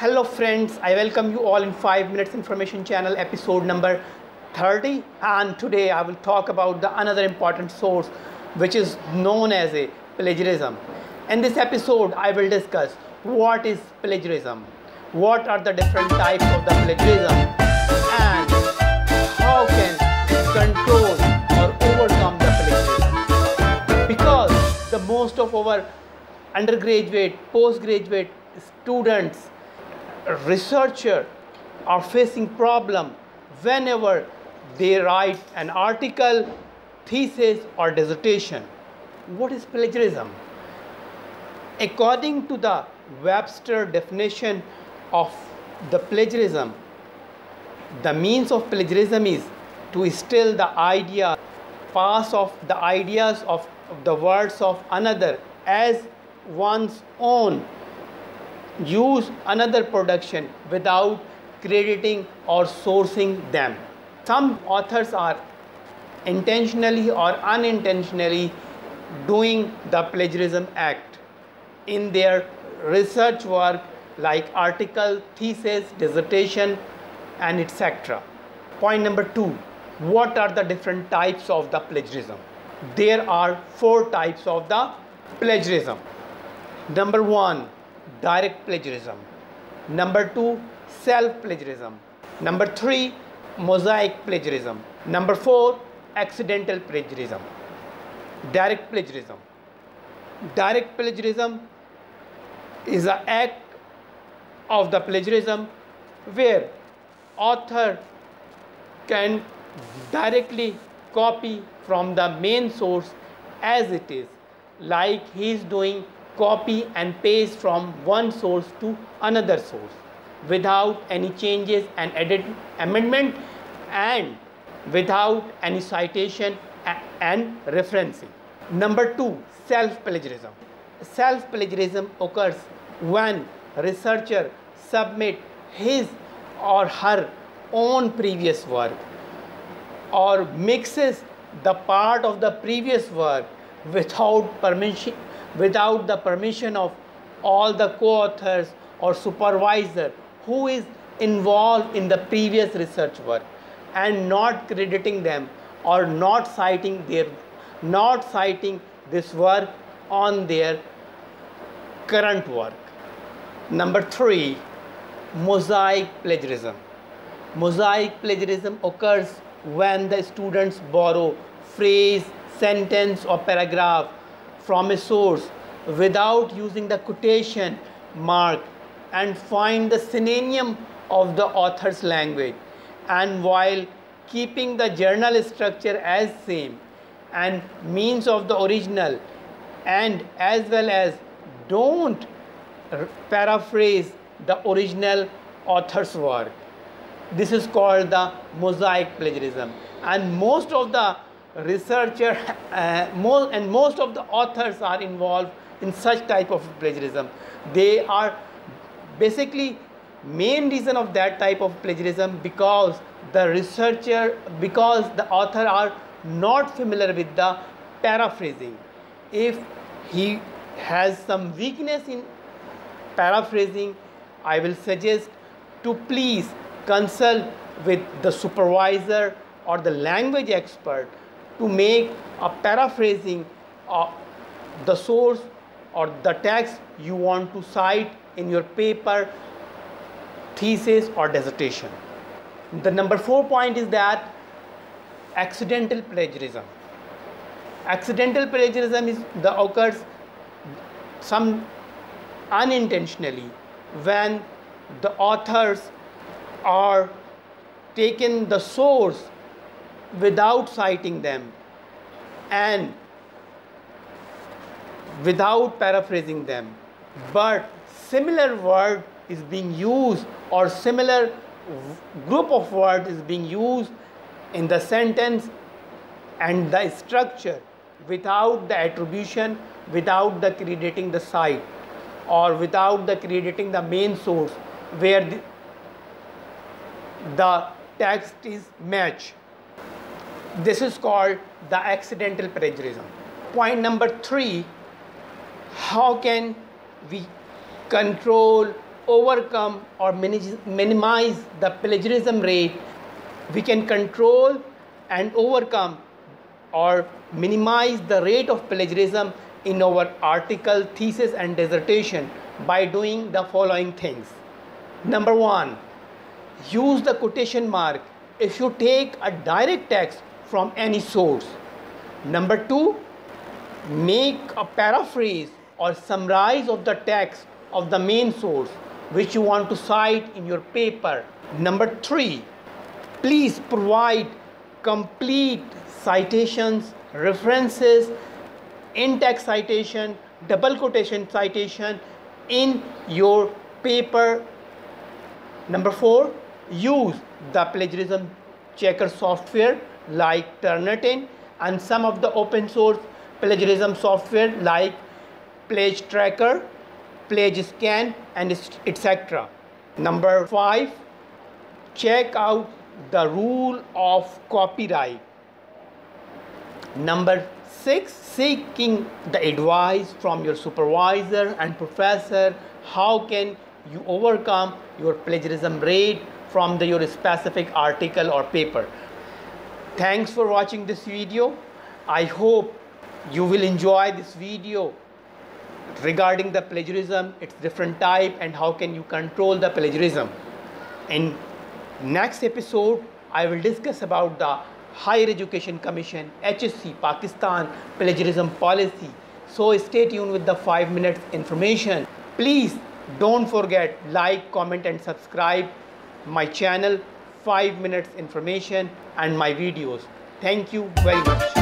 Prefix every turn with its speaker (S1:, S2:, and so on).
S1: Hello friends, I welcome you all in 5 minutes information channel episode number 30 and today I will talk about the another important source which is known as a plagiarism. In this episode I will discuss what is plagiarism, what are the different types of the plagiarism and how can control or overcome the plagiarism. Because the most of our undergraduate, postgraduate students researcher are facing problem whenever they write an article, thesis or dissertation. What is plagiarism? According to the Webster definition of the plagiarism, the means of plagiarism is to steal the idea, pass of the ideas of the words of another as one's own use another production without crediting or sourcing them. Some authors are intentionally or unintentionally doing the plagiarism act in their research work like article, thesis, dissertation and etc. Point number two, what are the different types of the plagiarism? There are four types of the plagiarism. Number one, direct plagiarism. Number two, self plagiarism. Number three, mosaic plagiarism. Number four, accidental plagiarism. Direct plagiarism. Direct plagiarism is an act of the plagiarism where author can directly copy from the main source as it is like he is doing copy and paste from one source to another source without any changes and edit amendment and without any citation and referencing. Number two, self-plagiarism. Self-plagiarism occurs when researcher submit his or her own previous work or mixes the part of the previous work without permission without the permission of all the co-authors or supervisor who is involved in the previous research work and not crediting them or not citing their not citing this work on their current work. Number 3 mosaic plagiarism. Mosaic plagiarism occurs when the students borrow phrase sentence or paragraph from a source without using the quotation mark and find the synonym of the author's language. And while keeping the journal structure as same and means of the original and as well as don't paraphrase the original author's work. This is called the mosaic plagiarism. And most of the researcher uh, most, and most of the authors are involved in such type of plagiarism. They are basically main reason of that type of plagiarism because the researcher because the author are not familiar with the paraphrasing. If he has some weakness in paraphrasing i will suggest to please consult with the supervisor or the language expert to make a paraphrasing of the source or the text you want to cite in your paper, thesis or dissertation. The number four point is that accidental plagiarism. Accidental plagiarism is the occurs some unintentionally when the authors are taken the source without citing them and without paraphrasing them. But similar word is being used or similar group of words is being used in the sentence and the structure without the attribution without the crediting the site or without the crediting the main source where the, the text is match this is called the accidental plagiarism. Point number three, how can we control, overcome or minimize the plagiarism rate, we can control and overcome or minimize the rate of plagiarism in our article, thesis and dissertation by doing the following things. Number one, use the quotation mark if you take a direct text from any source. Number two, make a paraphrase or summarize of the text of the main source which you want to cite in your paper. Number three, please provide complete citations, references, in-text citation, double quotation citation in your paper. Number four, use the plagiarism checker software like Turnitin and some of the open source plagiarism software like PlagTracker, Page Scan and etc. Number five, check out the rule of copyright. Number six, seeking the advice from your supervisor and professor. How can you overcome your plagiarism rate from the, your specific article or paper? Thanks for watching this video. I hope you will enjoy this video regarding the plagiarism, its different type and how can you control the plagiarism. In next episode, I will discuss about the Higher Education Commission, HEC, Pakistan plagiarism policy. So stay tuned with the 5 minutes information. Please don't forget like, comment and subscribe my channel 5 minutes information and my videos. Thank you very much.